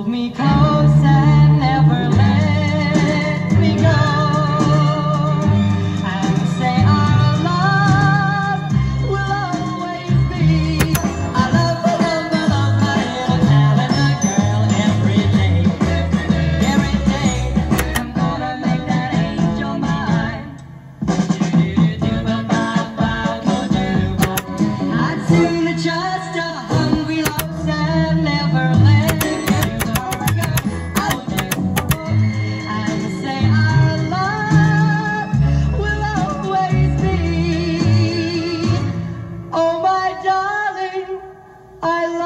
Hold me close and never let me go. And say our love will always be. I love, my little girl every day. Every day. I'm gonna make that angel mine. Do do do do do do. I'd sooner just. darling, I